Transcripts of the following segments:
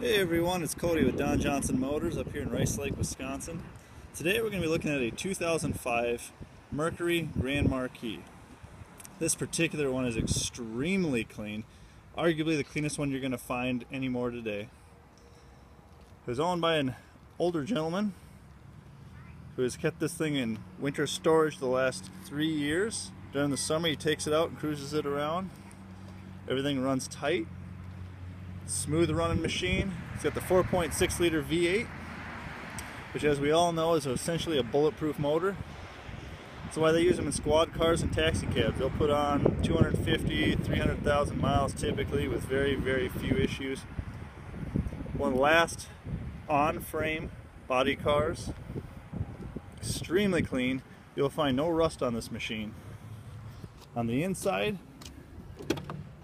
Hey everyone, it's Cody with Don Johnson Motors up here in Rice Lake, Wisconsin. Today we're going to be looking at a 2005 Mercury Grand Marquis. This particular one is extremely clean, arguably the cleanest one you're going to find anymore today. It was owned by an older gentleman who has kept this thing in winter storage the last three years. During the summer he takes it out and cruises it around. Everything runs tight smooth running machine. It's got the 4.6 liter V8, which as we all know is essentially a bulletproof motor. That's why they use them in squad cars and taxi cabs. They'll put on 250, 300,000 miles typically with very, very few issues. One last on-frame body cars. Extremely clean. You'll find no rust on this machine. On the inside,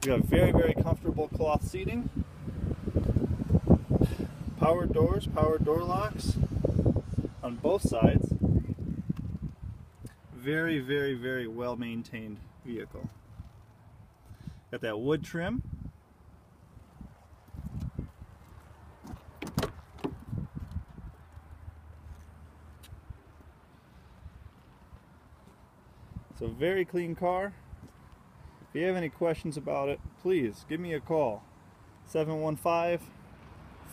we have very, very comfortable cloth seating power doors, power door locks on both sides. Very, very, very well maintained vehicle. Got that wood trim. It's a very clean car. If you have any questions about it, please give me a call. 715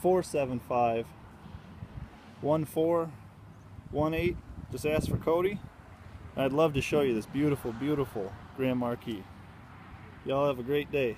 475 1418. Just ask for Cody. I'd love to show you this beautiful, beautiful Grand Marquis. Y'all have a great day.